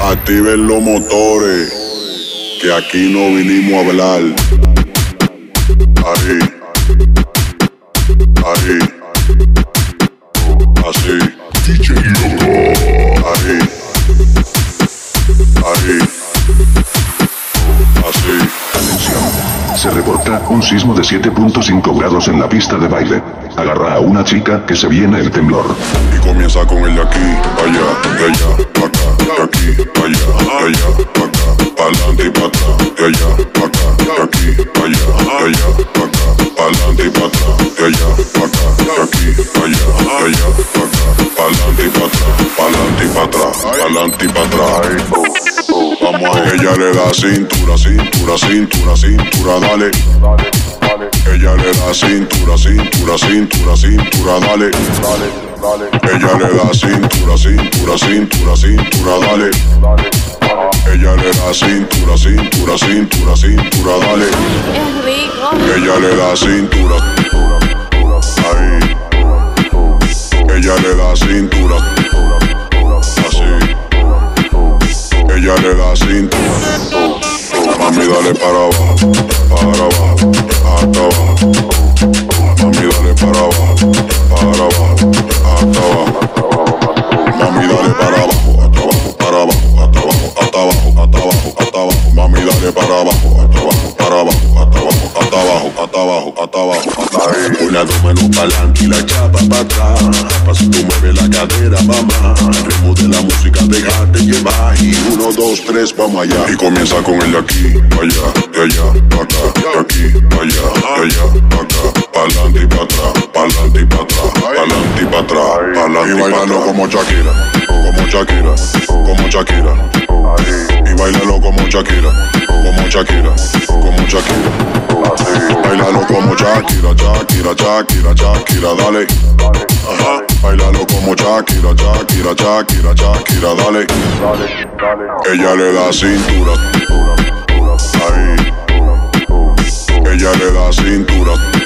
Activen los motores, que aquí no vinimos a hablar. Ahí, ahí, así. DJ Ahí, ahí, así. Se reporta un sismo de 7.5 grados en la pista de baile. Agarra a una chica que se viene el temblor. Y comienza con el de aquí, allá, de allá, allá, pa' acá, pa'lante y pa' atrás, de allá, pa' acá, de aquí, pa' allá, de allá, pa' acá, pa'lante y pa' atrás, pa'lante y pa' atrás, y pa' atrás. Vamos a ella le da cintura, cintura, cintura, cintura, dale. Ella le da cintura, cintura, cintura, cintura, dale. Ella le da cintura, cintura, cintura, cintura, dale. Ella le da cintura, cintura, cintura, cintura, dale. Es rico. Ella le da cintura. Ahí. Ella le da cintura. Así. Ella le da cintura. Mami, dale para abajo, para abajo, hasta abajo. Dale para abajo, hasta abajo, para abajo, hasta abajo, hasta abajo, hasta abajo, hasta abajo, hasta abajo. Una dos manos para adelante y la chapa para atrás. Pasito mueve la cadera, mamá. Ritmo de la música, déjate llevar. Y uno, dos, tres, vamos allá. Y comienza con el de aquí, pa' allá, de allá, pa' acá, de aquí, pa' allá, de allá, pa' acá. Pa'lante y pa' atrás, pa'lante y pa' atrás, pa'lante y pa' atrás, pa'lante y bailando como Shakira, como Shakira, como Shakira. Bailalo como Shakira, como Shakira, como Shakira. Así, bailalo como Shakira, Shakira, Shakira, Shakira, dale. Ajá, bailalo como Shakira, Shakira, Shakira, Shakira, dale. Ella le da cintura. Ahí. Ella le da cintura.